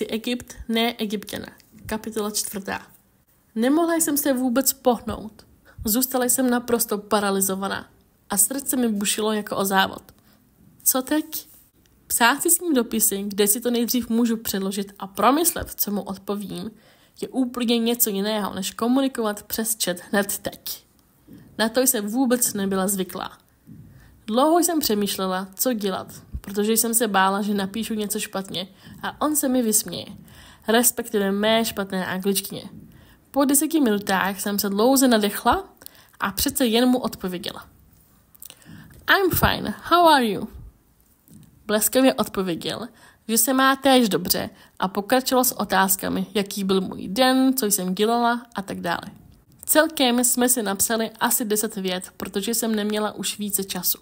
Chci Egypt, ne Egyptěna. Kapitola čtvrtá. Nemohla jsem se vůbec pohnout. Zůstala jsem naprosto paralizovaná a srdce mi bušilo jako o závod. Co teď? Psát si s ním dopisy, kde si to nejdřív můžu předložit a promyslet, co mu odpovím, je úplně něco jiného, než komunikovat přes chat hned teď. Na to jsem vůbec nebyla zvyklá. Dlouho jsem přemýšlela, co dělat, protože jsem se bála, že napíšu něco špatně a on se mi vysměje, respektive mé špatné angličtině. Po deseti minutách jsem se dlouze nadechla a přece jen mu odpověděla. I'm fine, how are you? Bleskavě odpověděl, že se má též dobře a pokračoval s otázkami, jaký byl můj den, co jsem dělala a tak dále. Celkem jsme si napsali asi 10 vět, protože jsem neměla už více času.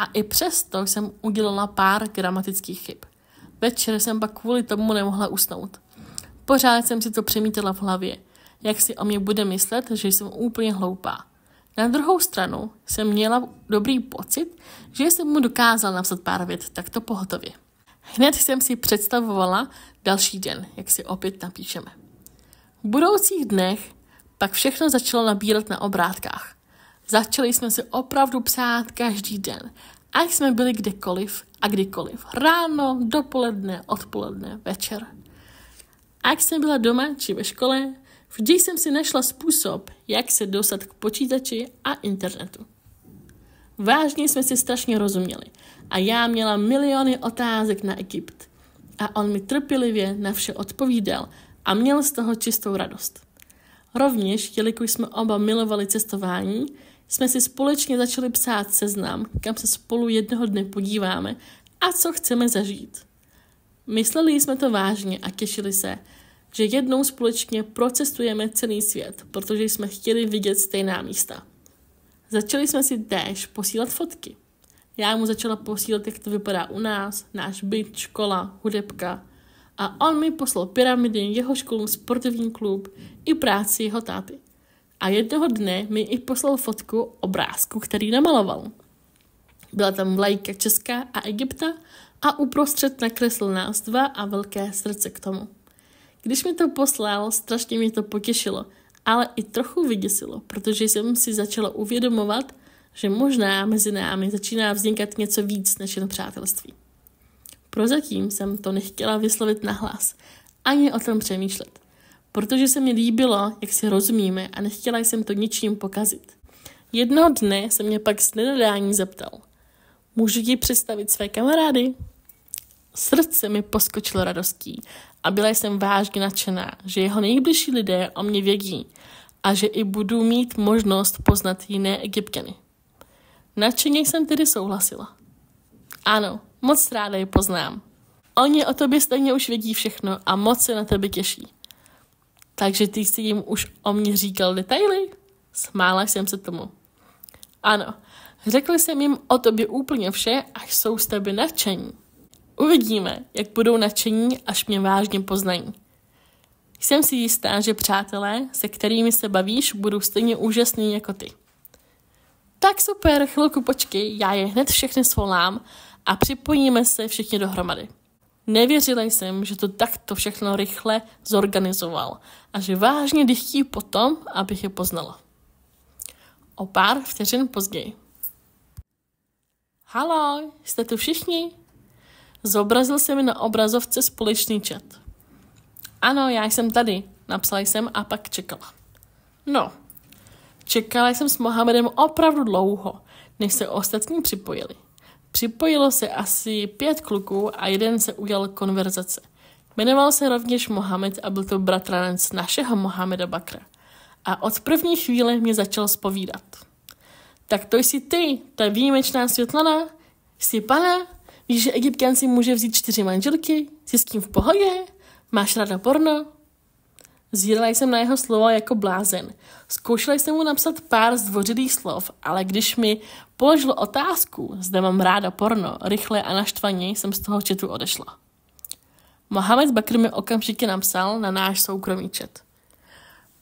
A i přesto jsem udělala pár gramatických chyb. Večer jsem pak kvůli tomu nemohla usnout. Pořád jsem si to přemítala v hlavě, jak si o mě bude myslet, že jsem úplně hloupá. Na druhou stranu jsem měla dobrý pocit, že jsem mu dokázal napsat pár vět takto pohotově. Hned jsem si představovala další den, jak si opět napíšeme. V budoucích dnech pak všechno začalo nabírat na obrátkách. Začali jsme si opravdu psát každý den, ať jsme byli kdekoliv a kdykoliv. Ráno, dopoledne, odpoledne, večer. Ať jsem byla doma či ve škole, vždy jsem si našla způsob, jak se dostat k počítači a internetu. Vážně jsme si strašně rozuměli a já měla miliony otázek na Egypt. A on mi trpělivě na vše odpovídal a měl z toho čistou radost. Rovněž, jelikož jsme oba milovali cestování, jsme si společně začali psát seznam, kam se spolu jednoho dne podíváme a co chceme zažít. Mysleli jsme to vážně a těšili se, že jednou společně procestujeme celý svět, protože jsme chtěli vidět stejná místa. Začali jsme si též posílat fotky. Já mu začala posílat, jak to vypadá u nás, náš byt, škola, hudebka. A on mi poslal pyramidy, jeho školu, sportovní klub i práci jeho táty. A jednoho dne mi i poslal fotku obrázku, který namaloval. Byla tam vlajka Česká a Egypta a uprostřed nakreslil nás dva a velké srdce k tomu. Když mi to poslal, strašně mi to potěšilo, ale i trochu vyděsilo, protože jsem si začala uvědomovat, že možná mezi námi začíná vznikat něco víc než jen přátelství. Prozatím jsem to nechtěla vyslovit nahlas, ani o tom přemýšlet, protože se mi líbilo, jak si rozumíme a nechtěla jsem to ničím pokazit. Jednoho dne se mě pak s nedodání zeptal, můžu ti představit své kamarády? Srdce mi poskočilo radostí a byla jsem vážně nadšená, že jeho nejbližší lidé o mě vědí a že i budu mít možnost poznat jiné egyptěny. Nadšeně jsem tedy souhlasila. Ano, moc ráda je poznám. Oni o tobě stejně už vědí všechno a moc se na tebe těší. Takže ty jsi jim už o mě říkal detaily? Smála jsem se tomu. Ano, řekl jsem jim o tobě úplně vše, až jsou z tebe nadšení. Uvidíme, jak budou nadšení, až mě vážně poznají. Jsem si jistá, že přátelé, se kterými se bavíš, budou stejně úžasní jako ty. Tak super, chvilku počkej, já je hned všechny svolám a připojíme se všichni dohromady. Nevěřila jsem, že to takto všechno rychle zorganizoval a že vážně dychtí potom, abych je poznala. O pár vteřin později. Halo, jste tu všichni? Zobrazil se mi na obrazovce společný chat. Ano, já jsem tady, napsala jsem a pak čekala. No, čekala jsem s Mohamedem opravdu dlouho, než se ostatní připojili. Připojilo se asi pět kluků a jeden se ujal konverzace. Jmenoval se rovněž Mohamed a byl to bratranec našeho Mohameda Bakra. A od první chvíle mě začal spovídat. Tak to jsi ty, ta výjimečná světlana? Jsi pana? Víš, že egyptian si může vzít čtyři manželky? Jsi s tím v pohodě? Máš ráda porno? Zírala jsem na jeho slova jako blázen. Zkoušela jsem mu napsat pár zdvořilých slov, ale když mi položil otázku, zda mám ráda porno, rychle a naštvaně jsem z toho četu odešla. Mohamed Bakr mi okamžitě napsal na náš soukromý čet.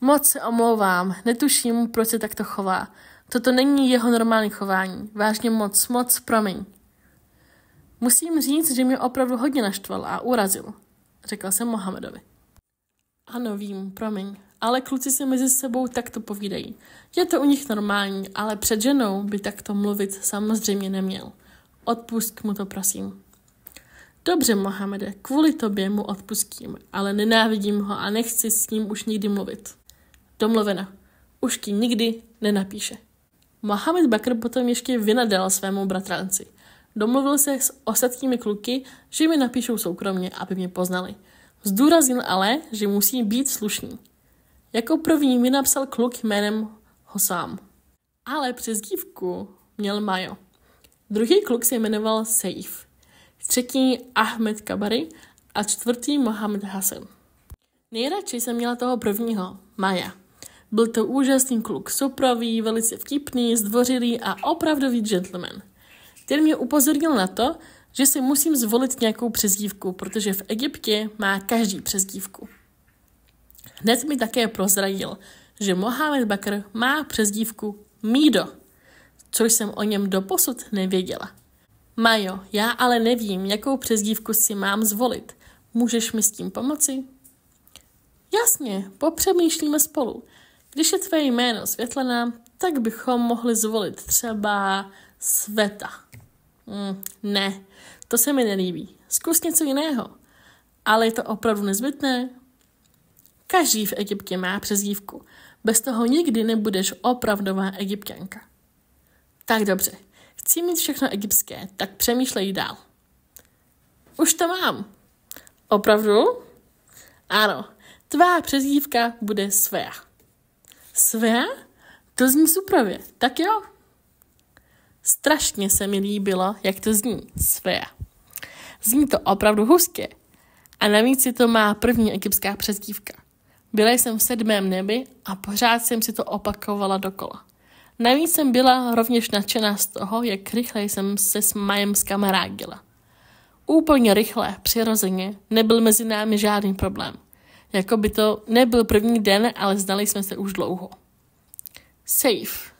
Moc se omlouvám, netuším, proč se takto chová. Toto není jeho normální chování. Vážně moc, moc promiň. Musím říct, že mě opravdu hodně naštval a urazil. řekla jsem Mohamedovi. Ano, vím, promiň, ale kluci si mezi sebou takto povídají. Je to u nich normální, ale před ženou by takto mluvit samozřejmě neměl. Odpust mu to, prosím. Dobře, Mohamede, kvůli tobě mu odpustím, ale nenávidím ho a nechci s ním už nikdy mluvit. Domluvena. Už ti nikdy nenapíše. Mohamed Bakr potom ještě vynadal svému bratranci. Domluvil se s ostatními kluky, že mi napíšou soukromně, aby mě poznali. Zdůraznil ale, že musí být slušný. Jako první mi napsal kluk jménem Hosám. Ale přes dívku měl Majo. Druhý kluk se jmenoval Seif. Třetí Ahmed Kabary a čtvrtý Mohamed Hasan. Nejradši jsem měla toho prvního, Maja. Byl to úžasný kluk, sopravý, velice vtipný, zdvořilý a opravdový gentleman. Ten mě upozornil na to, že si musím zvolit nějakou přezdívku, protože v Egyptě má každý přezdívku. Hned mi také prozradil, že Mohamed Bakr má přezdívku Mído, což jsem o něm doposud nevěděla. Majo, já ale nevím, jakou přezdívku si mám zvolit. Můžeš mi s tím pomoci? Jasně, popřemýšlíme spolu. Když je tvé jméno Světlena, tak bychom mohli zvolit třeba Sveta. Mm, ne, to se mi nelíbí. Zkus něco jiného. Ale je to opravdu nezbytné? Každý v Egyptě má přezdívku. Bez toho nikdy nebudeš opravdová egyptianka. Tak dobře, chci mít všechno egyptské, tak přemýšlej dál. Už to mám. Opravdu? Ano, tvá přezdívka bude Svea. Svea? To zní supravě, tak jo. Strašně se mi líbilo, jak to zní, Svea. Zní to opravdu hustě. A navíc si to má první egyptská přezdívka. Byla jsem v sedmém nebi a pořád jsem si to opakovala dokola. Navíc jsem byla rovněž nadšená z toho, jak rychle jsem se s Majem zkamarádila. Úplně rychle, přirozeně, nebyl mezi námi žádný problém. Jako by to nebyl první den, ale znali jsme se už dlouho. Safe.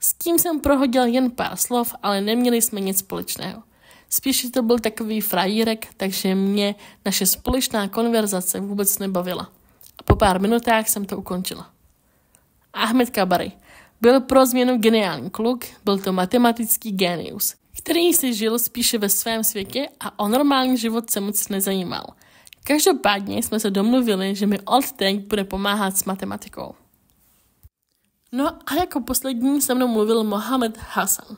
S tím jsem prohodil jen pár slov, ale neměli jsme nic společného. Spíš to byl takový frajírek, takže mě naše společná konverzace vůbec nebavila. A po pár minutách jsem to ukončila. Ahmed Kabary. Byl pro změnu geniální kluk, byl to matematický genius, který si žil spíše ve svém světě a o normální život se moc nezajímal. Každopádně jsme se domluvili, že mi od teď bude pomáhat s matematikou. No a jako poslední se mnou mluvil Mohamed Hassan.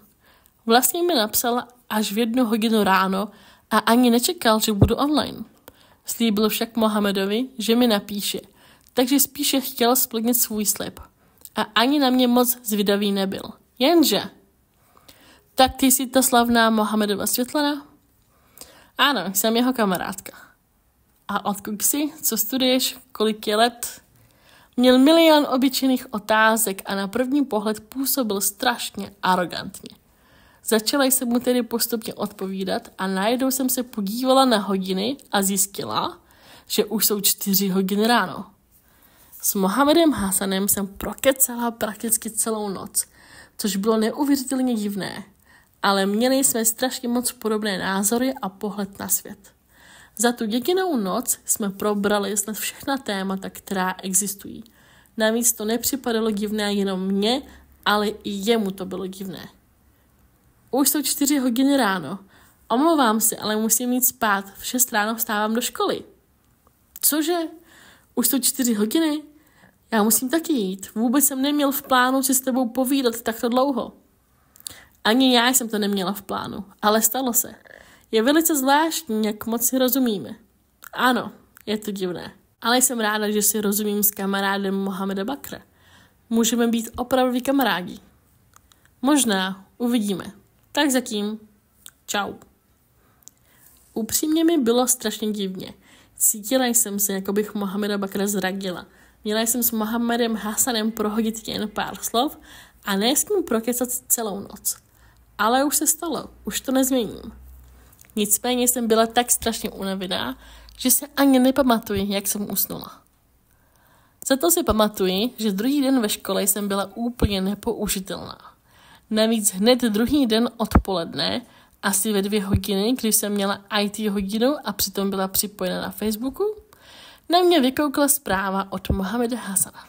Vlastně mi napsal až v jednu hodinu ráno a ani nečekal, že budu online. Slíbil však Mohamedovi, že mi napíše, takže spíše chtěl splnit svůj slib. A ani na mě moc zvědavý nebyl. Jenže, tak ty jsi ta slavná Mohamedova světlena? Ano, jsem jeho kamarádka. A odkud jsi? Co studuješ? Kolik je let? Měl milion obyčejných otázek a na první pohled působil strašně arrogantně. Začala jsem mu tedy postupně odpovídat a najednou jsem se podívala na hodiny a zjistila, že už jsou čtyři hodiny ráno. S Mohamedem Hasanem jsem prokecala prakticky celou noc, což bylo neuvěřitelně divné, ale měli jsme strašně moc podobné názory a pohled na svět. Za tu jedinou noc jsme probrali snad všechna témata, která existují. Navíc to nepřipadalo divné jenom mně, ale i jemu to bylo divné. Už jsou čtyři hodiny ráno. Omlouvám se, ale musím jít spát. V šest ráno vstávám do školy. Cože? Už jsou čtyři hodiny? Já musím taky jít. Vůbec jsem neměl v plánu si s tebou povídat takto dlouho. Ani já jsem to neměla v plánu, ale stalo se. Je velice zvláštní, jak moc si rozumíme. Ano, je to divné. Ale jsem ráda, že si rozumím s kamarádem Mohameda Bakra. Můžeme být opravdu kamarádi. Možná, uvidíme. Tak zatím. Čau. Upřímně mi bylo strašně divně. Cítila jsem se, jako bych Mohameda Bakra zradila. Měla jsem s Mohamedem Hasanem prohodit jen pár slov a ne s ním prokecat celou noc. Ale už se stalo, už to nezměním. Nicméně jsem byla tak strašně unavená, že se ani nepamatuji, jak jsem usnula. Za to si pamatuji, že druhý den ve škole jsem byla úplně nepoužitelná. Navíc hned druhý den odpoledne Asi ve dvě hodiny, když jsem měla IT hodinu a přitom byla připojena na Facebooku, na mě vykoukla zpráva od Mohameda Hasana.